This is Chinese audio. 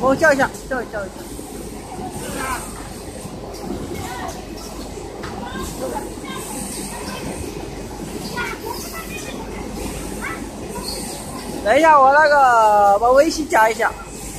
我叫一下，叫一叫一下。等一下，我那个把微信加一下。